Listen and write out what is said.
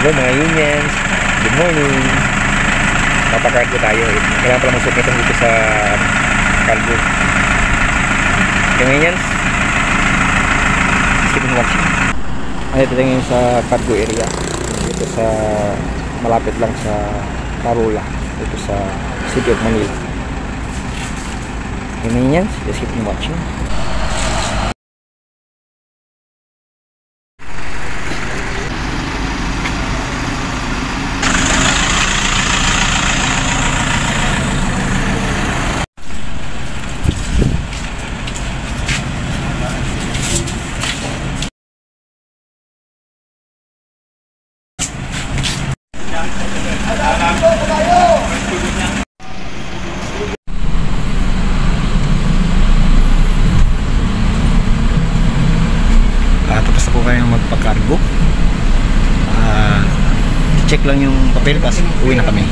Hello mga unions. Good morning. Papakargo tayo. Kailangan pala masuk itong dito sa cargo. Yung unions. Keep on watching. Ay, ito ngayon sa cargo area. Dito sa malapit lang sa Tarula. Dito sa City of Manila. Yung unions. Keep on watching. Po kayo magpa-cargo. Ah, check lang yung papel kasi uwi na kami.